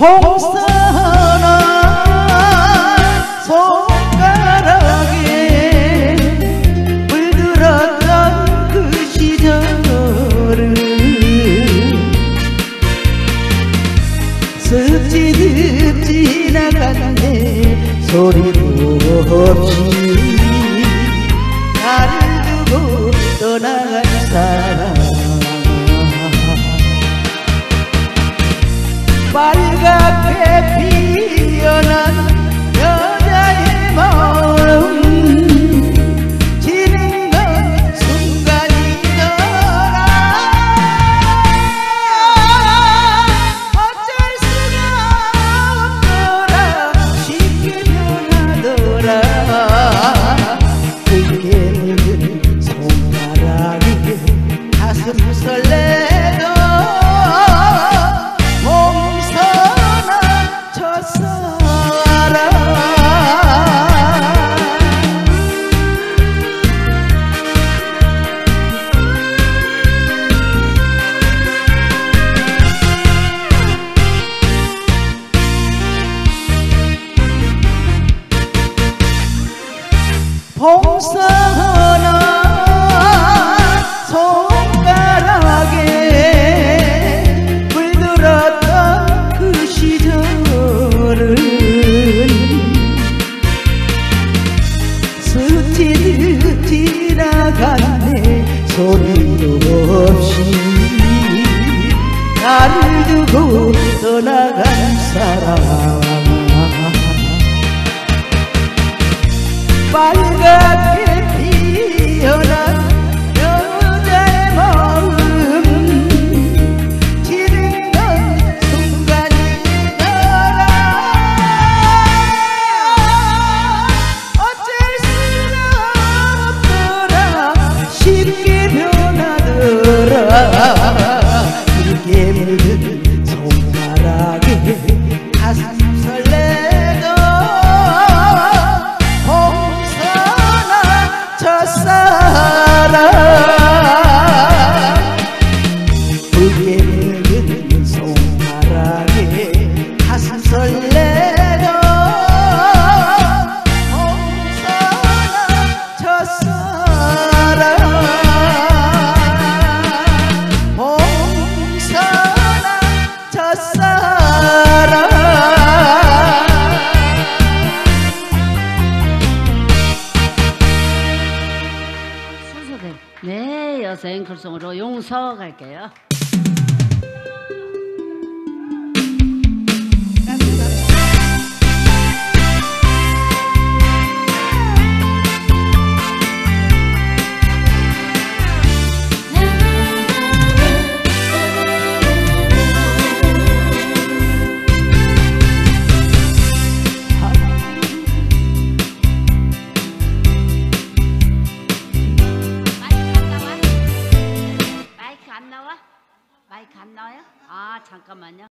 봉선한 손가락에 물들었던 그 시절을 습지 듭지 나갔네 소리도 없이 나를 두고 떠나간 사람 barga ke bhi 봉선한 손가락에 물들었던 그 시절은 스치듯 지나갔네 소리도 없이 나를 두고 떠나 네 여성 앵콜송으로 용서 갈게요 잠깐만요.